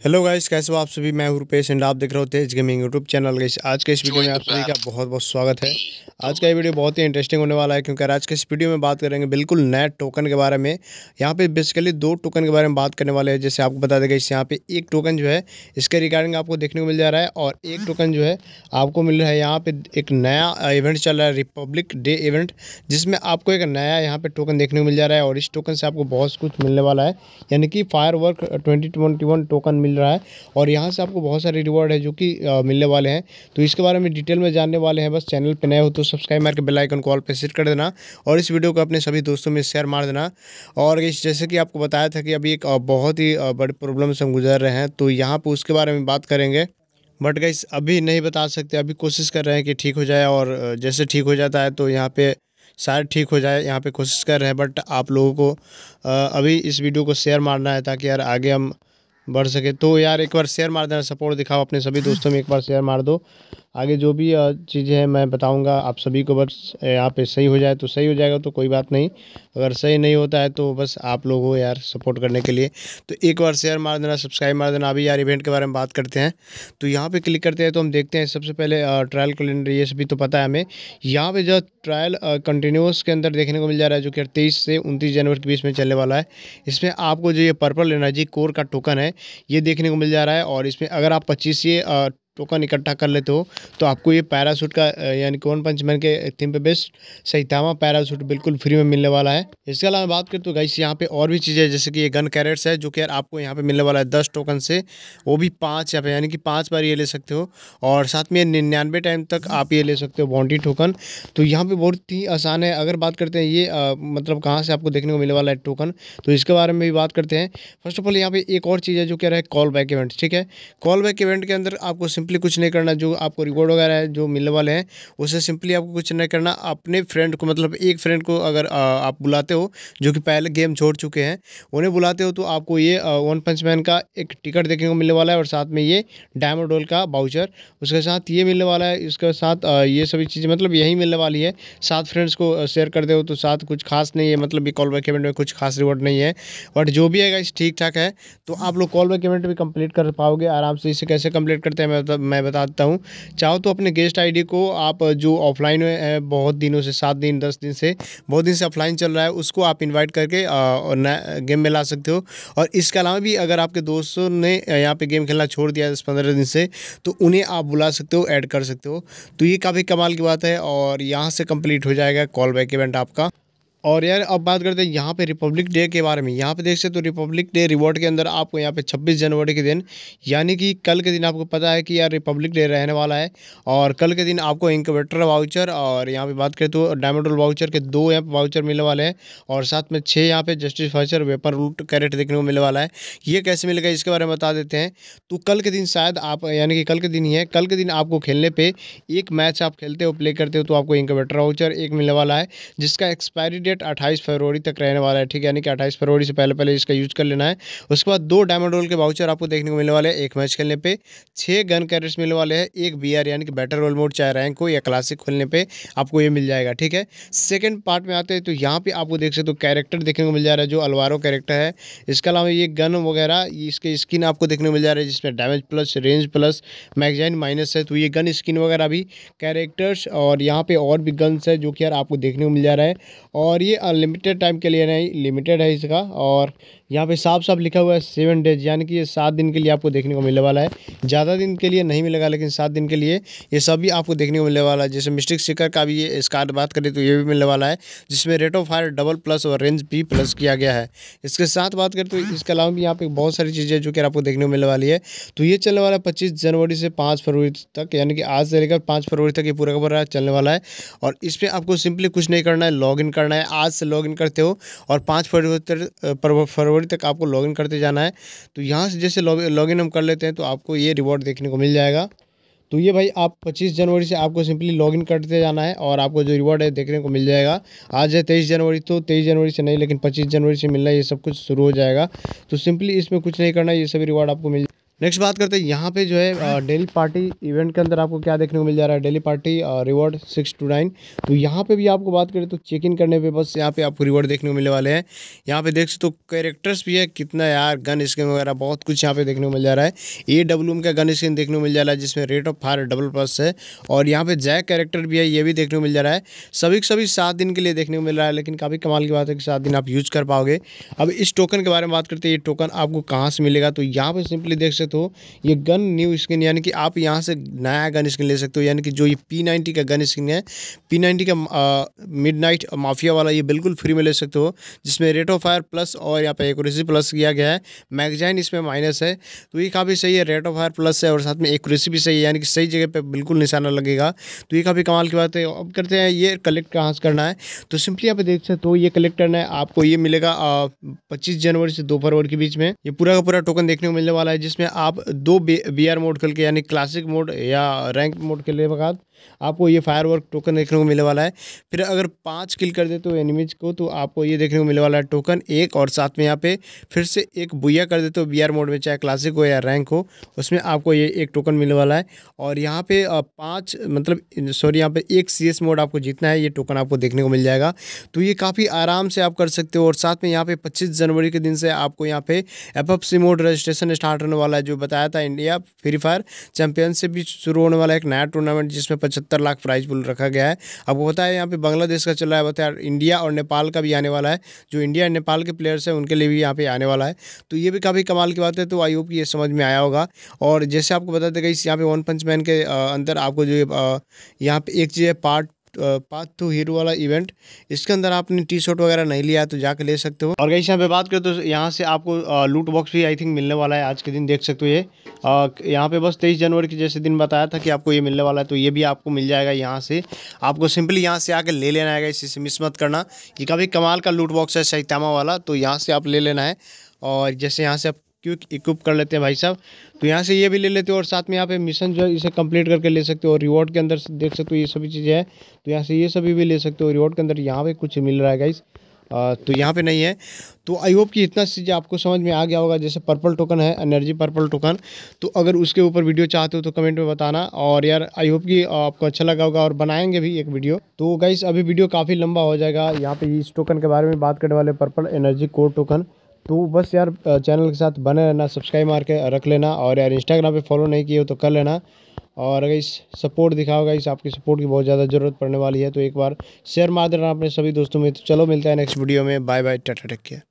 Hello guys कैसे हो आप सभी? मैं हूँ रुपेश एंड आप देख रहे हो Tej gaming YouTube channel guys आज के इस वीडियो में आप सभी का बहुत बहुत स्वागत है। आज का ये वीडियो बहुत ही इंटरेस्टिंग होने वाला है क्योंकि आज के इस वीडियो में बात करेंगे बिल्कुल नए टोकन के बारे में यहाँ पे बेसिकली दो टोकन के बारे में बात करने वाले हैं। जैसे आपको बता देगा इस यहाँ पे एक टोकन जो है इसके रिगार्डिंग आपको देखने को मिल जा रहा है और एक टोकन जो है आपको मिल रहा है। यहाँ पे एक नया इवेंट चल रहा है रिपब्लिक डे इवेंट जिसमें आपको एक नया यहाँ पे टोकन देखने को मिल जा रहा है और इस टोकन से आपको बहुत कुछ मिलने वाला है। यानी कि फायर वर्क टोकन मिल रहा है और यहाँ से आपको बहुत सारे रिवॉर्ड है जो कि मिलने वाले हैं। तो इसके बारे में डिटेल में जानने वाले हैं, बस चैनल पर नए हो तो सब्सक्राइब मार के बेल आइकन कॉल पर सेट कर देना और इस वीडियो को अपने सभी दोस्तों में शेयर मार देना। और जैसे कि आपको बताया था कि अभी एक बहुत ही बड़ी प्रॉब्लम से हम गुजर रहे हैं तो यहाँ पर उसके बारे में बात करेंगे। बट गाइस अभी नहीं बता सकते, अभी कोशिश कर रहे हैं कि ठीक हो जाए और जैसे ठीक हो जाता है तो यहाँ पे शायद ठीक हो जाए, यहाँ पे कोशिश कर रहे हैं बट आप लोगों को अभी इस वीडियो को शेयर मारना है ताकि यार आगे हम बढ़ सके। तो यार एक बार शेयर मार देना सपोर्ट दिखाओ अपने सभी दोस्तों में, एक बार शेयर मार दो। आगे जो भी चीज़ें हैं मैं बताऊँगा आप सभी को बस यहाँ पे सही हो जाए तो सही हो जाएगा तो कोई बात नहीं। अगर सही नहीं होता है तो बस आप लोग हो यार सपोर्ट करने के लिए। तो एक बार शेयर मार देना, सब्सक्राइब मार देना। अभी यार इवेंट के बारे में बात करते हैं। तो यहाँ पे क्लिक करते हैं तो हम देखते हैं सबसे पहले ट्रायल कैलेंडर, ये सभी तो पता है हमें। यहाँ पर जो ट्रायल कंटिन्यूस के अंदर देखने को मिल जा रहा है जो कि तेईस से उनतीस जनवरी के बीच में चलने वाला है। इसमें आपको जो ये पर्पल एनर्जी कोर का टोकन है, ये देखने को मिल जा रहा है। और इसमें अगर आप पच्चीस ये टोकन इकट्ठा कर लेते हो तो आपको ये पैरासूट का यानी कौन वन पंच मैन के थीम पे बेस्ट सहितामा पैरासूट बिल्कुल फ्री में मिलने वाला है। इसके अलावा बात करें तो गाइस यहाँ पे और भी चीज़ें जैसे कि ये गन कैरेट्स है, जो कि यार आपको यहाँ पे मिलने वाला है दस टोकन से, वो भी पाँच यहाँ पे, यानी कि पाँच बार ये ले सकते हो। और साथ में निन्यानवे टाइम तक आप ये ले सकते हो बॉन्टी टोकन तो यहाँ पर बहुत ही आसान है, अगर बात करते हैं ये मतलब कहाँ से आपको देखने को मिलने वाला है टोकन तो इसके बारे में भी बात करते हैं। फ़र्स्ट ऑफ़ ऑल यहाँ पे एक और चीज़ है, जो कह रहा है कॉल बैक इवेंट ठीक है? कॉल बैक इवेंट के अंदर आपको सिंपली कुछ नहीं करना, जो आपको रिवॉर्ड वगैरह है, जो मिलने वाले हैं, उसे सिंपली आपको कुछ नहीं करना। अपने फ्रेंड को मतलब एक फ्रेंड को अगर आप बुलाते हो, जो कि पहले गेम छोड़ चुके हैं, उन्हें बुलाते हो तो आपको ये वन पंच मैन का एक टिकट देखने को मिलने वाला है, और साथ में ये डायमंड रोल का बाउचर उसके साथ ये मिलने वाला है, इसके साथ ये सभी चीज़ें मतलब यही मिलने वाली है। सात फ्रेंड्स को शेयर कर दो तो साथ कुछ खास नहीं है मतलब ये कॉल बैक इवेंट में कुछ खास रिवॉर्ड नहीं है। बट जो भी है इस ठीक ठाक है तो आप लोग कॉल बैक इवेंट भी कंप्लीट कर पाओगे, आराम से इसे कैसे कंप्लीट करते हैं, मैं मैं बताता हूँ। चाहो तो अपने गेस्ट आईडी को आप जो ऑफलाइन है, बहुत दिनों से, सात दिन, दस दिन से, बहुत दिन से ऑफलाइन चल रहा है, उसको आप इनवाइट करके गेम में ला सकते हो। और इसके अलावा भी अगर आपके दोस्तों ने यहाँ पे गेम खेलना छोड़ दिया दस पंद्रह दिन से तो उन्हें आप बुला सकते हो ऐड कर सकते हो। तो ये काफ़ी कमाल की बात है और यहाँ से कंप्लीट हो जाएगा कॉल बैक इवेंट आपका। और यार, अब बात करते हैं यहाँ पे रिपब्लिक डे के बारे में। यहाँ पे देख सकते तो रिपब्लिक डे रिवॉर्ड के अंदर आपको यहाँ पे 26 जनवरी के दिन, यानी कि कल के दिन आपको पता है कि यार रिपब्लिक डे रहने वाला है। और कल के दिन आपको इंक्यूबेटर वाउचर और यहाँ पे बात करें तो डायमंडोल वाउचर के दो यहाँ वाउचर मिलने वाले हैं और साथ में छः यहाँ पे जस्टिस वाउचर वेपर रूट कैरेट देखने को मिलने वाला है। ये कैसे मिलेगा इसके बारे में बता देते हैं। तो कल के दिन शायद आप, यानी कि कल के दिन ही है, कल के दिन आपको खेलने पर एक मैच आप खेलते हो प्ले करते हो तो आपको इंक्यूबेटर वाउचर एक मिलने वाला है, जिसका एक्सपायरी डेट अट्ठाईस फरवरी तक रहने वाला है, ठीक है? यानी कि अट्ठाईस फरवरी से पहले पहले इसका यूज़ कर लेना है। उसके बाद दो डायमंड रोल के वाउचर आपको देखने को मिलने वाले हैं। एक मैच खेलने पे छः गन कैरेट्स मिलने वाले हैं। एक बी यानी कि बैटर रोल मोड चाहे रैंक हो या क्लासिक खोलने पर आपको ये मिल जाएगा, ठीक है? सेकेंड पार्ट में आते हैं तो यहाँ पर आपको देख सकते हो कैरेक्टर देखने को मिल जा रहा है, जो अलवारो कैरेक्टर है। इसके अलावा ये गन वगैरह, इसके स्किन आपको देखने को मिल जा रहा है, जिसमें damage plus range plus magazine minus है। तो ये गन स्किन वगैरह भी कैरेक्टर्स और यहाँ पे और भी गन्स है, जो कि यार आपको देखने को मिल जा रहा है। और ये अनलिमिटेड टाइम के लिए नहीं लिमिटेड है इसका और यहाँ पे साफ़ साफ़ लिखा हुआ है सेवन डेज़ यानी कि ये सात दिन के लिए आपको देखने को मिलने वाला है। ज़्यादा दिन के लिए नहीं मिलेगा, लेकिन सात दिन के लिए ये सभी आपको देखने को मिलने वाला है। जैसे मिस्टिक स्टिकर का भी ये इसका बात करें तो ये भी मिलने वाला है, जिसमें rate of fire double plus और रेंज भी प्लस किया गया है। इसके साथ बात करें तो इसके अलावा भी यहाँ पे बहुत सारी चीज़ें जो कि आपको देखने को मिलने वाली है। तो ये चलने वाला है पच्चीस जनवरी से पाँच फरवरी तक, यानी कि आज से लेकर पाँच फरवरी तक ये पूरा पूरा चलने वाला है। और इस पर आपको सिंपली कुछ नहीं करना है लॉग करना है। आज से लॉग करते हो और पाँच फरवरी फरवरी तक आपको लॉगिन करते जाना है। तो यहाँ से जैसे लॉगिन हम कर लेते हैं तो आपको ये रिवॉर्ड देखने को मिल जाएगा। तो ये भाई आप 25 जनवरी से आपको सिंपली लॉगिन करते जाना है और आपको जो रिवॉर्ड है देखने को मिल जाएगा। आज है तेईस जनवरी तो तेईस जनवरी से नहीं, लेकिन 25 जनवरी से मिलना, ये सब कुछ शुरू हो जाएगा। तो सिंपली इसमें कुछ नहीं करना, ये सभी रिवॉर्ड आपको मिल नेक्स्ट बात करते हैं यहाँ पे जो है डेली पार्टी इवेंट के अंदर आपको क्या देखने को मिल जा रहा है? Daily party reward six two nine तो यहाँ पे भी आपको बात करें तो चेक इन करने पे बस यहाँ पे आपको रिवॉर्ड देखने को मिलने वाले हैं। यहाँ पे देख सकते तो कैरेक्टर्स भी है कितना यार गन स्किन वगैरह बहुत कुछ यहाँ पे देखने को मिल जा रहा है। ए डब्ल्यू का गन स्किन देखने को मिल जा रहा है जिसमें rate of fire double plus है। और यहाँ पे जैक कैरेक्टर भी है ये भी देखने को मिल जा रहा है। सभी सभी सात दिन के लिए देखने को मिल रहा है लेकिन काफ़ी कमाल की बात है कि सात दिन आप यूज़ कर पाओगे। अब इस टोकन के बारे में बात करते हैं ये टोकन आपको कहाँ से मिलेगा? तो यहाँ पर सिंपली देख सकते हो, ये गन न्यू स्किन यानी कि आप यहाँ से नया गन स्किन ले सकते हो, यानी कि जो ये पी नाइन्टी का गन स्किन है पी नाइन्टी का मिड नाइट माफिया वाला ये बिल्कुल फ्री में ले सकते हो, जिसमें रेट ऑफ़ फायर प्लस और यहाँ पे एक्यूरेसी प्लस किया गया है मैगजाइन इसमें माइनस है तो ये काफ़ी सही है रेट ऑफ़ फायर प्लस है और साथ में एक्यूरेसी भी सही है, यानी कि सही जगह पर बिल्कुल निशाना लगेगा तो ये काफ़ी कमाल की बात है, अब करते हैं ये कलेक्ट कहाँ से करना है तो सिंपली यहाँ पे देख सकते हो, ये कलेक्ट करना है, आपको ये मिलेगा पच्चीस जनवरी से दो फरवरी के बीच में, ये पूरा का पूरा टोकन देखने को मिलने वाला है, जिसमें आप दो बी आर मोड खेल के, यानी क्लासिक मोड या रैंक मोड के लिए बाद आपको ये फायर वर्क टोकन देखने को मिलने वाला है। फिर अगर पाँच किल कर देते हो एनिमीज को तो आपको ये देखने को मिलने वाला है टोकन एक और साथ में यहाँ पे फिर से एक बुया कर देते हो बी मोड में, चाहे क्लासिक हो या रैंक हो, उसमें आपको ये एक टोकन मिलने वाला है। और यहाँ पे पाँच मतलब सॉरी यहाँ पे एक सीएस मोड आपको जीतना है, ये टोकन आपको देखने को मिल जाएगा। तो ये काफ़ी आराम से आप कर सकते हो और साथ में यहाँ पे पच्चीस जनवरी के दिन से आपको यहाँ पे F F mode registration start होने वाला है, जो बताया था इंडिया फ्री फायर चैंपियनशिप भी शुरू होने वाला है, एक नया टूर्नामेंट जिसमें पचहत्तर लाख प्राइज पुल रखा गया है। आपको पता है यहाँ पे बांग्लादेश का चल रहा है बताया इंडिया और नेपाल का भी आने वाला है। जो इंडिया और नेपाल के प्लेयर्स हैं, उनके लिए भी यहाँ पे आने वाला है। तो ये भी काफ़ी कमाल की बात है तो आई होप ये समझ में आया होगा। और जैसे आपको बताते गई यहाँ पे वन पंच मैन के अंदर आपको जो यहाँ पे एक चीज़ है पार्ट पाथ टू हीरो वाला इवेंट इसके अंदर आपने टी शर्ट वगैरह नहीं लिया तो जाके ले सकते हो। और कहीं यहाँ पे बात करें तो यहाँ से आपको लूट बॉक्स भी आई थिंक मिलने वाला है आज के दिन, देख सकते हो ये। यहाँ पे बस तेईस जनवरी के जैसे दिन बताया था कि आपको ये मिलने वाला है तो ये भी आपको मिल जाएगा यहाँ से। आपको सिंपली यहाँ से आके ले लेना है इसी मिस मत करना। कि कभी कमाल का लूट बॉक्स है सैतामा वाला तो यहाँ से आप ले लेना है। और जैसे यहाँ से आप क्यों इक्विप कर लेते हैं भाई साहब। तो यहाँ से ये भी ले लेते हो और साथ में यहाँ पे मिशन जो है इसे कंप्लीट करके ले सकते हो और रिवॉर्ड के अंदर देख सकते हो ये सभी चीज़ें हैं। तो यहाँ से ये सभी भी ले सकते हो रिवॉर्ड के अंदर यहाँ पे कुछ मिल रहा है गाइस तो यहाँ पे नहीं है। तो आई होप कि इतना चीज़ें आपको समझ में आ गया होगा। जैसे पर्पल टोकन है एनर्जी पर्पल टोकन तो अगर उसके ऊपर वीडियो चाहते हो तो कमेंट में बताना। और यार आई होप कि आपको अच्छा लगा होगा और बनाएँगे भी एक वीडियो तो गाइस अभी वीडियो काफ़ी लंबा हो जाएगा। यहाँ पे इस टोकन के बारे में बात करने वाले पर्पल एनर्जी कोर टोकन तो बस यार चैनल के साथ बने रहना, सब्सक्राइब मार के रख लेना और यार इंस्टाग्राम पे फॉलो नहीं किए हो तो कर लेना। और अगर इस सपोर्ट दिखाओगा इस आपकी सपोर्ट की बहुत ज़्यादा ज़रूरत पड़ने वाली है तो एक बार शेयर मार देना अपने सभी दोस्तों में। तो चलो मिलता है नेक्स्ट वीडियो में। Bye bye tata take care